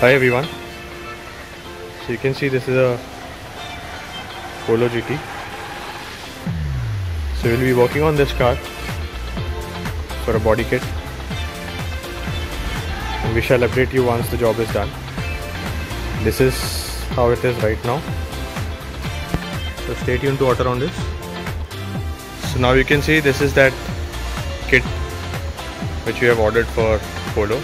Hi everyone. So you can see this is a Polo GT. So we'll be working on this car for a body kit and we shall update you once the job is done. This is how it is right now. So stay tuned to Auto Rounders. So now you can see this is that kit which we have ordered for Polo.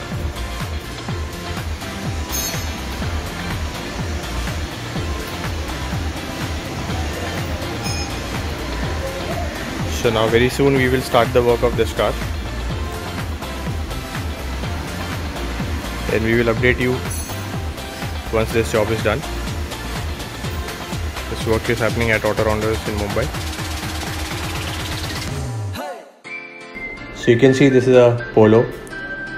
So now very soon we will start the work of this car. And we will update you once this job is done. This work is happening at Auto Rounders in Mumbai. So you can see this is a Polo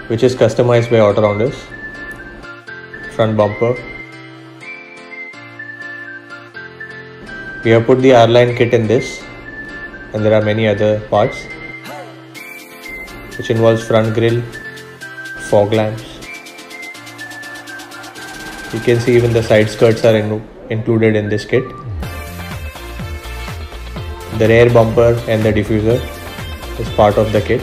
which is customized by Auto Rounders. Front bumper. We have put the R-line kit in this and there are many other parts which involves front grille, fog lamps. You can see even the side skirts are in, included in this kit. The rear bumper and the diffuser is part of the kit.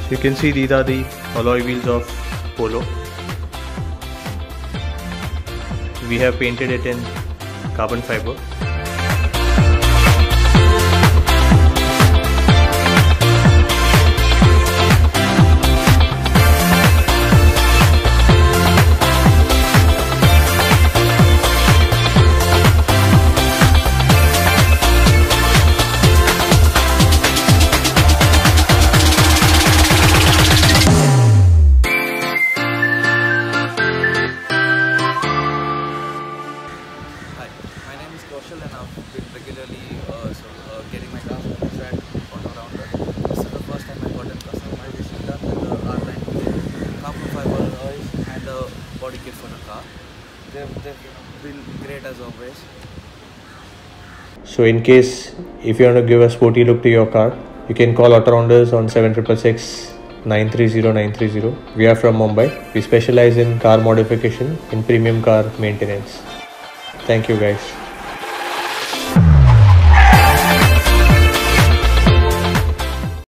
So you can see these are the alloy wheels of Polo. We have painted it in carbon fiber. Body kit for the car. They've, they've been great as always. So in case if you want to give a sporty look to your car, you can call Auto Rounders on 7666 930 930. We are from Mumbai. We specialize in car modification in premium car maintenance. Thank you guys.